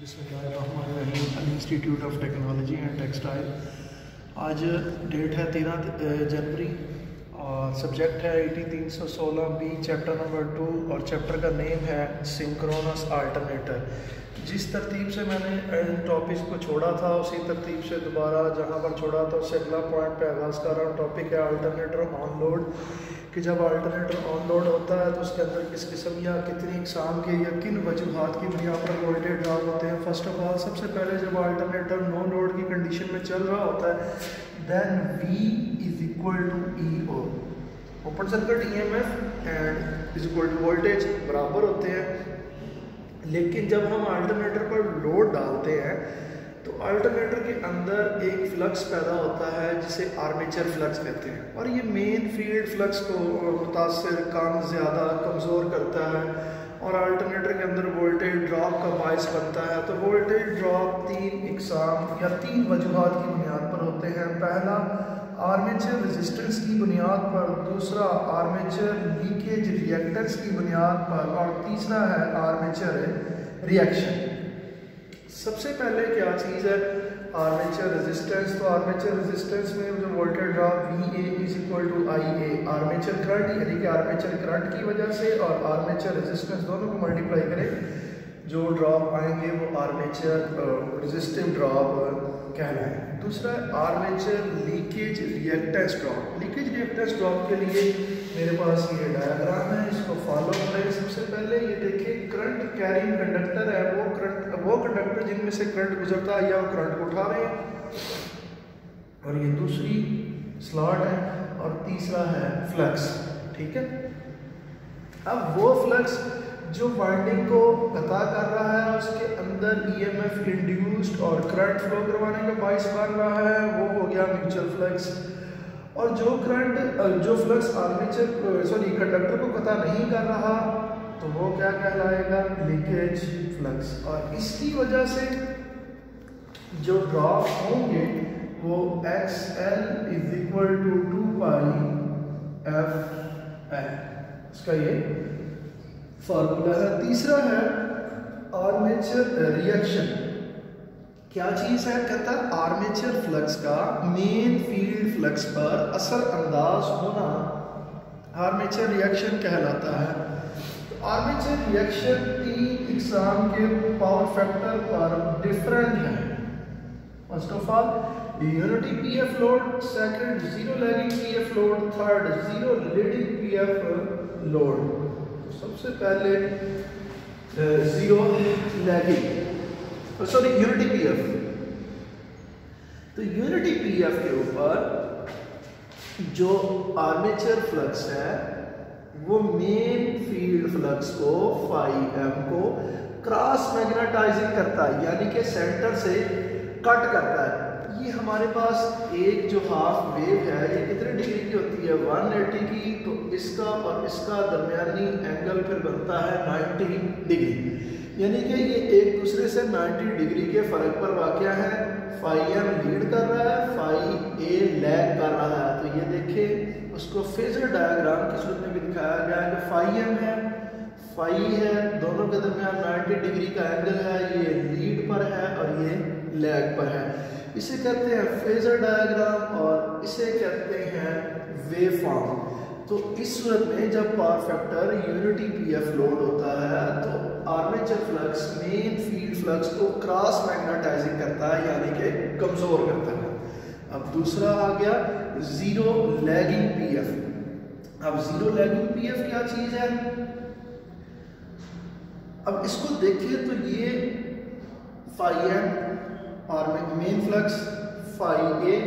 Institute of technology and textile आज date है तेरह जनवरी। सब्जेक्ट है एटी तीन सौ सोलह बी चैप्टर नंबर टू और चैप्टर का नेम है सिंक्रोनस अल्टरनेटर जिस तरतीब से मैंने टॉपिक को छोड़ा था, उसी तरतीब से दोबारा जहाँ पर छोड़ा था, उससे अगला पॉइंट पे आगाज़ कर रहा हूँ। टॉपिक है अल्टरनेटर ऑन लोड कि जब अल्टरनेटर ऑन लोड होता है तो उसके अंदर किस किस्म या कितनी इकसाम के या किन वजूहत की बुनियाद पर वोल्टेज ड्रॉप होते हैं। फ़र्स्ट ऑफ़ ऑल सबसे पहले जब अल्टरनेटर नो लोड की कंडीशन में चल रहा होता है then V is to E O open circuit E M F and is equal to voltage बराबर होते हैं। लेकिन जब हम अल्टरनेटर पर लोड डालते हैं तो अल्टरनेटर के अंदर एक फ्लक्स पैदा होता है, जिसे आर्मेचर फ्लक्स कहते हैं। और ये मेन फ़ील्ड फ्लक्स को मुतासर कम ज़्यादा कमज़ोर करता है। और अल्टरनेटर के अंदर वोल्टेज ड्रॉप का बायस बनता है। तो वोल्टेज ड्रॉप तीन इकसाम या तीन वजूहत की बुनियाद पर होते हैं। पहला आर्मेचर रेजिस्टेंस की बुनियाद पर, दूसरा आर्मेचर लीकेज रिएक्टेंस की बुनियाद पर, और तीसरा है आर्मेचर रिएक्शन सबसे पहले क्या चीज़ है? आर्मेचर रेजिस्टेंस तो आर्मेचर रेजिस्टेंस में जो voltage drop V A is equal to I A armature current यानी कि आर्मेचर करंट की वजह से और आर्मेचर रेजिस्टेंस दोनों को मल्टीप्लाई करें। जो ड्रॉप आएँगे वो आर्मेचर रेजिस्टिव ड्रॉप कहलाए। दूसरा armature leakage reactance drop leakage reactance drop के लिए मेरे पास ये डायग्राम है, इसको फॉलो करें। सबसे पहले ये देखिए करंट कैरिंग कंडक्टर है, वो करंट वो कंडक्टर जिनमें से करंट गुजरता है या वो करंट उठा रहे हैं। और ये दूसरी स्लॉट है, और तीसरा है फ्लक्स ठीक है? अब वो फ्लक्स जो वाइंडिंग को कता कर रहा है, उसके अंदर ईएमएफ इंड्यूस्ड और करंट फ्लो करवाने का बाइस बन रहा है, वो हो गया म्यूचुअल फ्लक्स और जो करंट जो फ्लक्स आर्मेचर सॉरी कंडक्टर को कता नहीं कर रहा तो वो क्या कहलाएगा? लीकेज फ्लक्स और इसकी वजह से जो ड्रॉप होंगे, वो X L is equal to two pi F L इसका ये फार्मूला है। तीसरा है आर्मेचर रिएक्शन क्या चीज़ है? कहता है आर्मेचर फ्लक्स का मेन फ़ील्ड फ्लक्स पर असर अंदाज होना। आर्मेचर रिएक्शन कहलाता है। तो आर्मेचर रिएक्शन तीन एग्ज़ाम के पावर फैक्टर पर डिफरेंट है। First of all unity PF load second zero lagging PF load third zero leading PF load सबसे पहले zero lagging sorry unity PF तो यूनिटी पीएफ के ऊपर जो आर्मेचर फ्लक्स है, वो मेन फ़ील्ड फ्लक्स को फाइव एम को क्रॉस मैग्नेटाइजिंग करता है, यानी कि सेंटर से कट करता है। ये हमारे पास एक जो हाफ़ वेव है, ये कितने डिग्री की होती है? 180 की तो इसका इसका दरमियानी एंगल फिर बनता है 90 डिग्री यानी कि ये एक दूसरे से 90 डिग्री के फ़र्क पर वाक़ है। फाई एम लीड कर रहा है फाई ए लैग कर रहा है। तो ये देखिए, उसको फेजर डायग्राम की सूरत में भी दिखाया गया है कि फाई एम है। फाई है, दोनों के दरमियान 90 डिग्री का एंगल है, ये लीड पर है और ये लैग पर है। इसे कहते हैं फेजर डायग्राम और इसे कहते हैं वेव फॉर्म तो इस सूरत में जब power factor unity PF load होता है तो armature flux main field flux को क्रॉस मैग्नेटाइजिंग करता है, यानी कि कमज़ोर करता है। अब दूसरा आ गया ज़ीरो लैगिंग पीएफ अब ज़ीरो लैगिंग पीएफ क्या चीज़ है? अब इसको देखिए तो ये phi M main flux phi A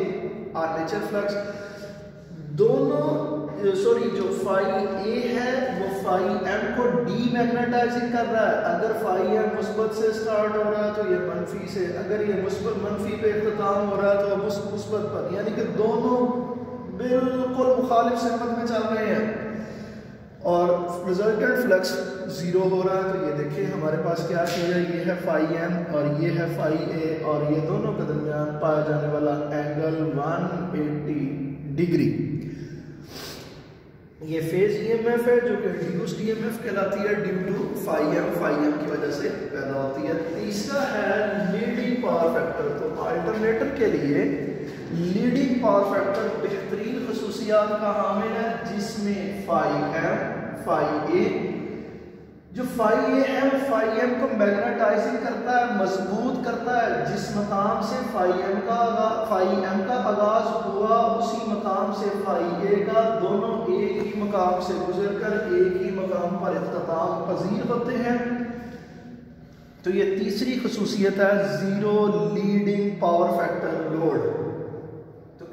armature flux दोनों सॉरी जो फाइव ए है, वो फाइव एम को डी मैग्नेटाइजिंग कर रहा है। अगर फाइव एम मुस्बत से स्टार्ट हो रहा है तो ये मनफी से, अगर ये मुस्बत मनफी पे इख्ताम हो रहा है तो मुस्बत पर। यानी कि दोनों बिल्कुल मुखालिफ सहमत में चल रहे हैं। और रिजल्टेंट फ्लक्स ज़ीरो हो रहा है तो ये देखिए, हमारे पास क्या चीज़ है? ये है फाई एम और ये है फाई ए और ये दोनों के दरमियान पाया जाने वाला एंगल 180 डिग्री ये फ़ेज़ ईएमएफ है, जो कि रिड्यूस्ड ईएमएफ कहलाती है due to five M five M की वजह से पैदा होती है। तीसरा है लीडिंग पावर फैक्टर तो अल्टरनेटर के लिए लीडिंग पावर फैक्टर बेहतरीन खसूसियात का हामिल है? जिसमें फाइव एम फाइव ए जो फाइव ए है, वो फाइव एम को मैग्नेटाइजिंग करता है, मज़बूत करता है। जिस मकाम से फाइव एम का फाइव एम का आगाज़ हुआ, उसी मकाम से फाइव ए का दोनों एक ही मकाम से गुजर कर एक ही मकाम पर अख्ताम पजीर होते हैं। तो ये तीसरी खसूसियत है zero leading power factor load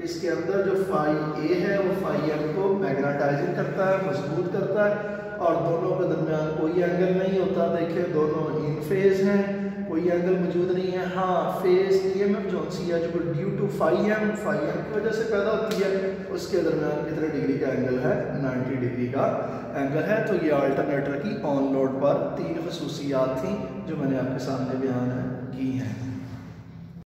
इसके अंदर जो फाइव ए है, वो फाइव एम को मैग्नेटाइजिंग करता है, मज़बूत करता है, और दोनों के दरमियान कोई एंगल नहीं होता। देखिए, दोनों इन फ़ेज़ हैं, कोई एंगल मौजूद नहीं है। हाँ फ़ेज़ ई एम एफ़ जो सी है, जो due to phi M phi M की वजह से पैदा होती है, उसके दरमियान कितने डिग्री का एंगल है? 90 डिग्री का एंगल है। तो ये अल्टरनेटर की ऑन लोड पर तीन खसूसियात थी, जो मैंने आपके सामने बयान है।